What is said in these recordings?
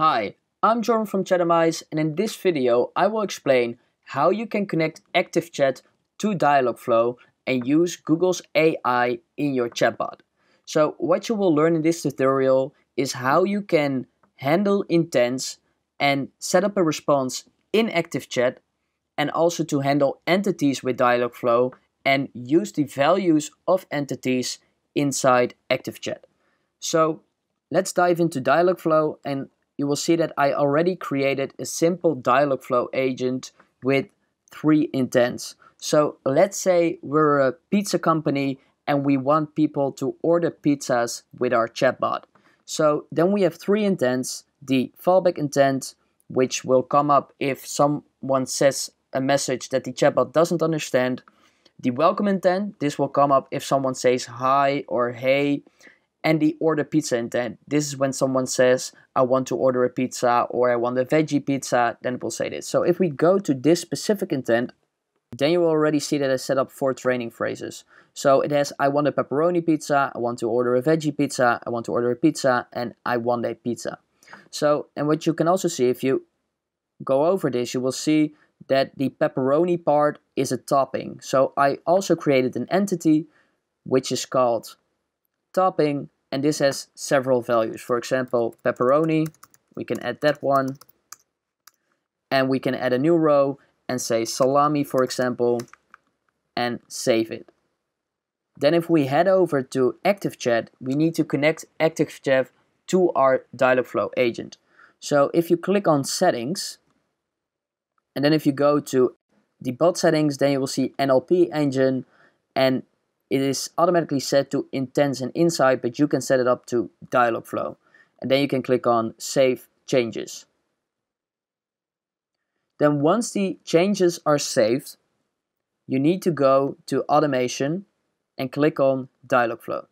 Hi, I'm Joren from Chatimize and in this video I will explain how you can connect ActiveChat to Dialogflow and use Google's AI in your chatbot. So what you will learn in this tutorial is how you can handle intents and set up a response in ActiveChat and also to handle entities with Dialogflow and use the values of entities inside ActiveChat. So let's dive into Dialogflow and you will see that I already created a simple Dialogflow agent with three intents. So let's say we're a pizza company and we want people to order pizzas with our chatbot. So then we have three intents, the fallback intent, which will come up if someone says a message that the chatbot doesn't understand. The welcome intent, this will come up if someone says hi or hey and the order pizza intent. This is when someone says, I want to order a pizza or I want a veggie pizza, then it will say this. So if we go to this specific intent, then you will already see that I set up four training phrases. So it has, I want a pepperoni pizza, I want to order a veggie pizza, I want to order a pizza, and I want a pizza. So, and what you can also see, if you go over this, you will see that the pepperoni part is a topping. So I also created an entity which is called topping and this has several values. For example, pepperoni, we can add that one and we can add a new row and say salami for example and save it. Then if we head over to ActiveChat, we need to connect ActiveChat to our Dialogflow agent. So if you click on settings and then if you go to the bot settings, then you will see NLP engine and it is automatically set to intents and insight, but you can set it up to Dialogflow. And then you can click on Save Changes. Then once the changes are saved, you need to go to Automation and click on Dialogflow.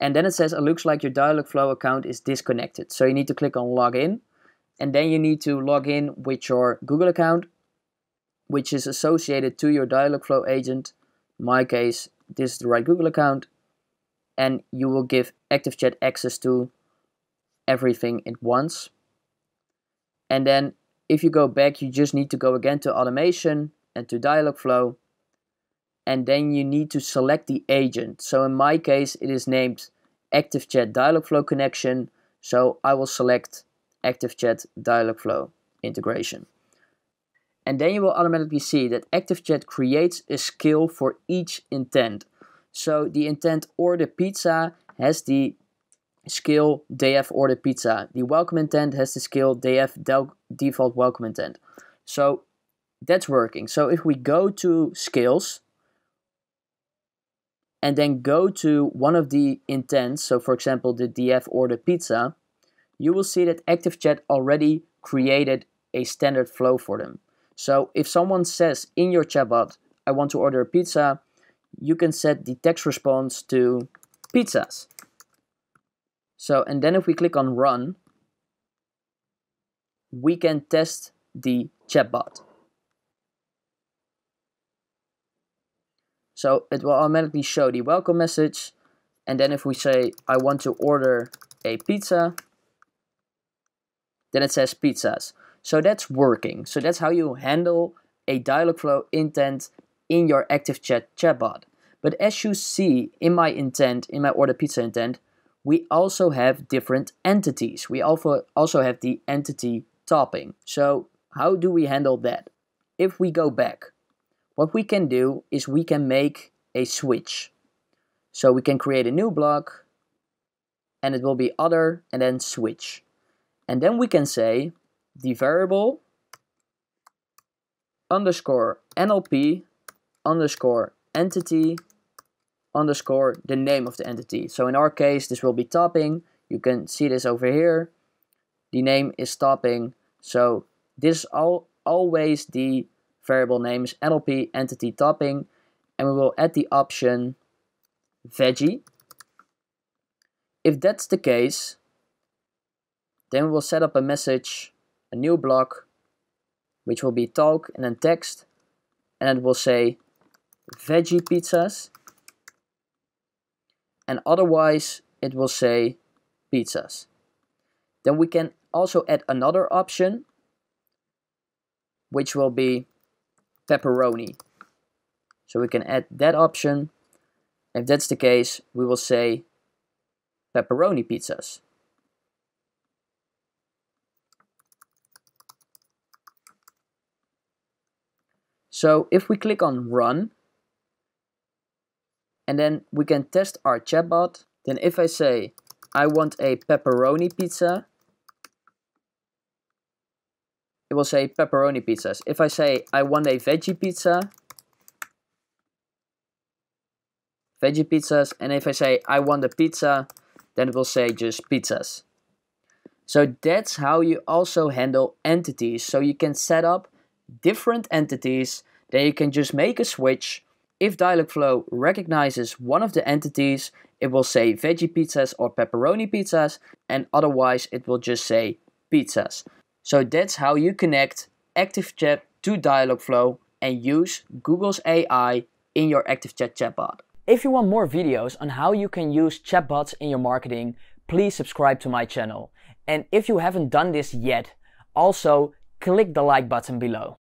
And then it says it looks like your Dialogflow account is disconnected. So you need to click on Login. And then you need to log in with your Google account, which is associated to your Dialogflow agent. In my case, this is the right Google account and you will give ActiveChat access to everything at once. And then if you go back, you just need to go again to automation and to Dialogflow. And then you need to select the agent. So in my case, it is named ActiveChat Dialogflow connection. So I will select ActiveChat Dialogflow integration. And then you will automatically see that ActiveChat creates a skill for each intent. So the intent order pizza has the skill df order pizza. The welcome intent has the skill def default welcome intent. So that's working. So if we go to skills and then go to one of the intents, so for example the df order pizza, you will see that ActiveChat already created a standard flow for them. So if someone says in your chatbot, I want to order a pizza, you can set the text response to pizzas. So, and then if we click on run, we can test the chatbot. So it will automatically show the welcome message. And then if we say, I want to order a pizza, then it says pizzas. So that's working. So that's how you handle a Dialogflow intent in your ActiveChat chatbot. But as you see in my intent, in my order pizza intent, we also have different entities. We also, also have the entity topping. So how do we handle that? If we go back, what we can do is we can make a switch. So we can create a new block and it will be other and then switch. And then we can say the variable underscore NLP underscore entity underscore the name of the entity. So in our case, this will be topping. You can see this over here. The name is topping. So this is all, always the variable name is NLP entity topping. And we will add the option veggie. If that's the case, then we will set up a message a new block which will be talk and then text and it will say veggie pizzas and otherwise it will say pizzas. Then we can also add another option, which will be pepperoni. So we can add that option. If that's the case, we will say pepperoni pizzas. So if we click on run, and then we can test our chatbot, then if I say I want a pepperoni pizza, it will say pepperoni pizzas. If I say I want a veggie pizza, veggie pizzas, and if I say I want a pizza, then it will say just pizzas. So that's how you also handle entities. So you can set up different entities, then you can just make a switch. If Dialogflow recognizes one of the entities, it will say veggie pizzas or pepperoni pizzas, and otherwise it will just say pizzas. So that's how you connect ActiveChat to Dialogflow and use Google's AI in your ActiveChat chatbot. If you want more videos on how you can use chatbots in your marketing, please subscribe to my channel. And if you haven't done this yet, also click the like button below.